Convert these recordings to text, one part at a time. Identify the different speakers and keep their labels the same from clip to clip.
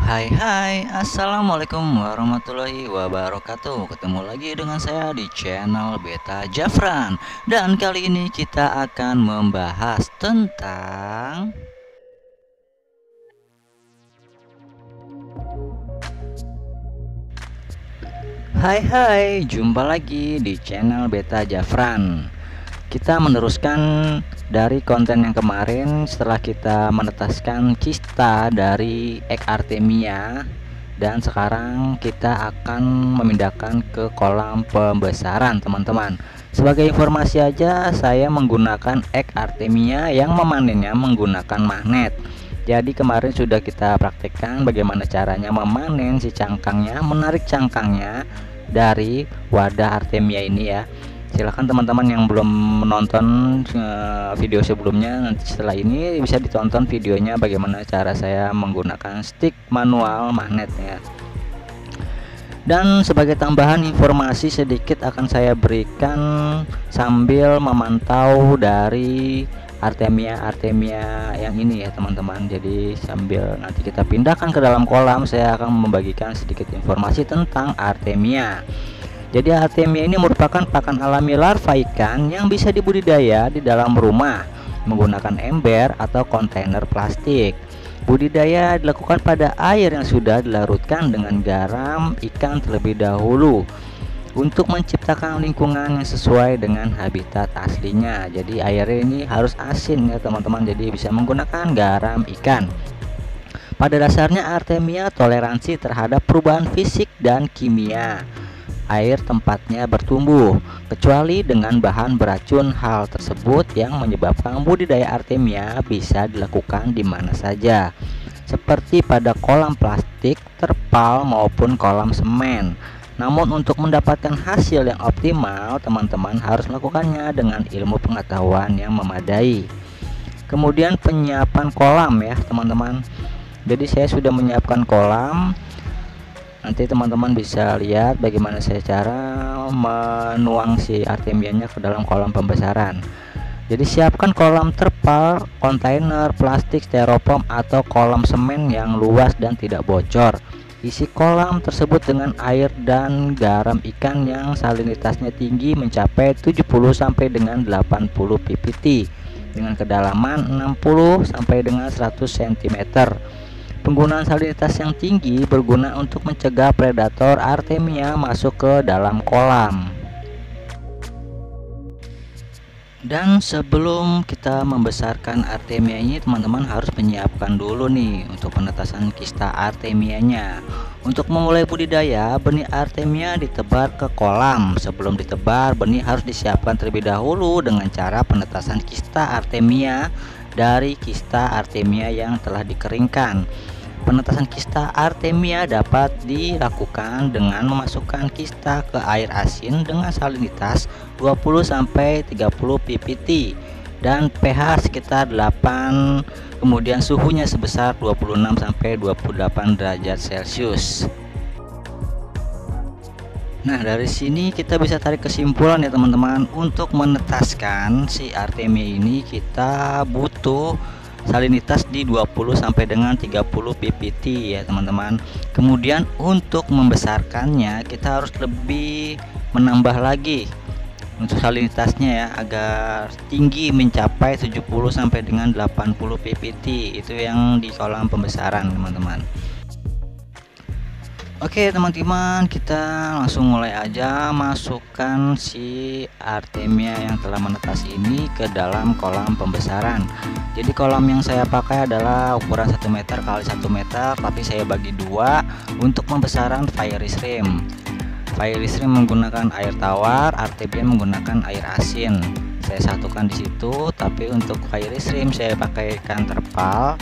Speaker 1: Hai hai. Assalamualaikum warahmatullahi wabarakatuh. Ketemu lagi dengan saya di channel Beta Jafran. Dan kali ini kita akan membahas tentang Hai hai. Jumpa lagi di channel Beta Jafran Kita meneruskan dari konten yang kemarin setelah kita menetaskan kista dari Ek Artemia dan sekarang kita akan memindahkan ke kolam pembesaran teman-teman. Sebagai informasi aja saya menggunakan Ek Artemia yang memanennya menggunakan magnet. Jadi kemarin sudah kita praktekkan bagaimana caranya memanen si cangkangnya menarik cangkangnya dari wadah Artemia ini ya silahkan teman-teman yang belum menonton uh, video sebelumnya nanti setelah ini bisa ditonton videonya bagaimana cara saya menggunakan stick manual magnet ya. Dan sebagai tambahan informasi sedikit akan saya berikan sambil memantau dari Artemia Artemia yang ini ya teman-teman. Jadi sambil nanti kita pindahkan ke dalam kolam saya akan membagikan sedikit informasi tentang Artemia jadi artemia ini merupakan pakan alami larva ikan yang bisa dibudidaya di dalam rumah menggunakan ember atau kontainer plastik. Budidaya dilakukan pada air yang sudah dilarutkan dengan garam ikan terlebih dahulu untuk menciptakan lingkungan yang sesuai dengan habitat aslinya. Jadi air ini harus asin ya teman-teman. Jadi bisa menggunakan garam ikan. Pada dasarnya artemia toleransi terhadap perubahan fisik dan kimia air tempatnya bertumbuh kecuali dengan bahan beracun hal tersebut yang menyebabkan budidaya artemia bisa dilakukan di mana saja seperti pada kolam plastik, terpal maupun kolam semen. Namun untuk mendapatkan hasil yang optimal, teman-teman harus melakukannya dengan ilmu pengetahuan yang memadai. Kemudian penyiapan kolam ya, teman-teman. Jadi saya sudah menyiapkan kolam nanti teman-teman bisa lihat bagaimana saya cara menuang si artemianya ke dalam kolam pembesaran jadi siapkan kolam terpal, kontainer, plastik, styrofoam atau kolam semen yang luas dan tidak bocor. Isi kolam tersebut dengan air dan garam ikan yang salinitasnya tinggi mencapai 70 sampai dengan 80 ppt dengan kedalaman 60 sampai dengan 100 cm. Penggunaan salinitas yang tinggi berguna untuk mencegah predator Artemia masuk ke dalam kolam. Dan sebelum kita membesarkan Artemia ini teman-teman harus menyiapkan dulu nih untuk penetasan kista Artemianya. Untuk memulai budidaya, benih Artemia ditebar ke kolam. Sebelum ditebar, benih harus disiapkan terlebih dahulu dengan cara penetasan kista Artemia dari kista Artemia yang telah dikeringkan. Penetasan kista Artemia dapat dilakukan dengan memasukkan kista ke air asin dengan salinitas 20 30 ppt dan pH sekitar 8 kemudian suhunya sebesar 26 28 derajat Celcius. Nah dari sini kita bisa tarik kesimpulan ya teman-teman untuk menetaskan si Artemia ini kita butuh salinitas di 20 sampai dengan 30 ppt ya teman-teman. Kemudian untuk membesarkannya kita harus lebih menambah lagi untuk salinitasnya ya agar tinggi mencapai 70 sampai dengan 80 ppt itu yang di kolam pembesaran teman-teman Oke teman-teman kita langsung mulai aja masukkan si Artemia yang telah menetas ini ke dalam kolam pembesaran. Jadi kolam yang saya pakai adalah ukuran 1 meter kali 1 meter tapi saya bagi dua untuk pembesaran fire shrimp fire shrimp menggunakan air tawar Artemia menggunakan air asin. Saya satukan di situ tapi untuk fire shrimp saya pakai ikan terpal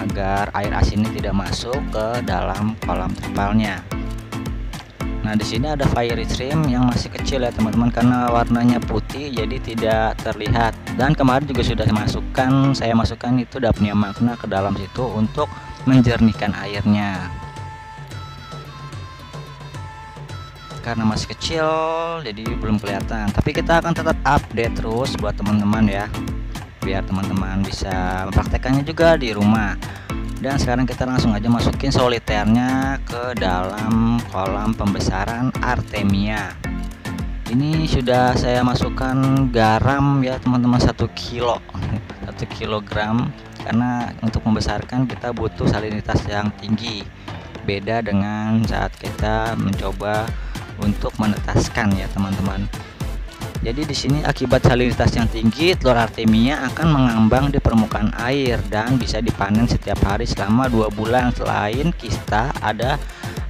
Speaker 1: agar air asinnya tidak masuk ke dalam kolam terpalnya. Nah, di sini ada fire shrimp yang masih kecil ya, teman-teman, karena warnanya putih jadi tidak terlihat. Dan kemarin juga sudah saya masukkan, saya masukkan itu dapnya makna ke dalam situ untuk menjernihkan airnya. Karena masih kecil, jadi belum kelihatan. Tapi kita akan tetap update terus buat teman-teman ya biar teman-teman bisa mempraktekannya juga di rumah. Dan sekarang kita langsung aja masukin soliternya ke dalam kolam pembesaran Artemia. Ini sudah saya masukkan garam ya teman-teman satu kilo. Satu kilogram. Karena untuk membesarkan kita butuh salinitas yang tinggi. Beda dengan saat kita mencoba untuk menetaskan ya teman-teman jadi di sini akibat salinitas yang tinggi, telur artemia akan mengambang di permukaan air dan bisa dipanen setiap hari selama dua bulan. Selain kista, ada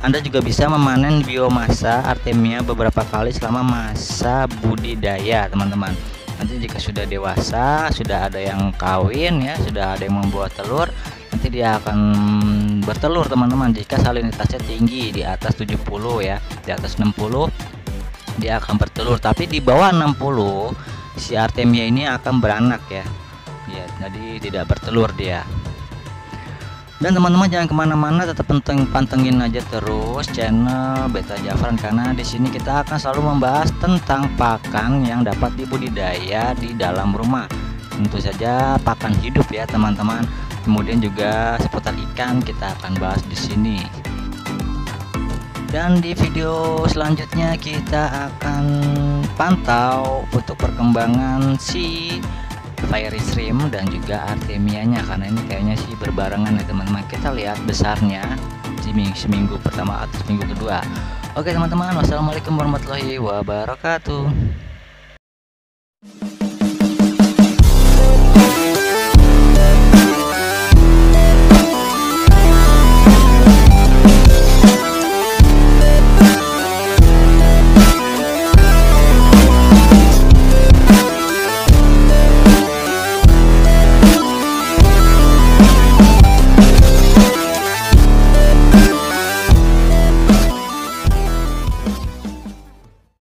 Speaker 1: Anda juga bisa memanen biomasa artemia beberapa kali selama masa budidaya, teman-teman. Nanti jika sudah dewasa, sudah ada yang kawin ya, sudah ada yang membuat telur, nanti dia akan bertelur, teman-teman. Jika salinitasnya tinggi di atas 70 ya, di atas 60 dia akan bertelur. Tapi di bawah 60 si artemia ini akan beranak ya. Ya jadi tidak bertelur dia. Dan teman-teman jangan ke mana-mana. Tetap penting pantengin aja terus channel Beta Jafran. Karena di sini kita akan selalu membahas tentang pakan yang dapat dibudidaya di dalam rumah. Tentu saja pakan hidup ya teman-teman. Kemudian juga seputar ikan kita akan bahas di sini dan di video selanjutnya kita akan pantau untuk perkembangan si fiery shrimp dan juga artemianya karena ini kayaknya sih berbarengan ya teman-teman. Kita lihat besarnya seminggu, seminggu pertama atau seminggu kedua. Oke teman-teman wassalamualaikum warahmatullahi wabarakatuh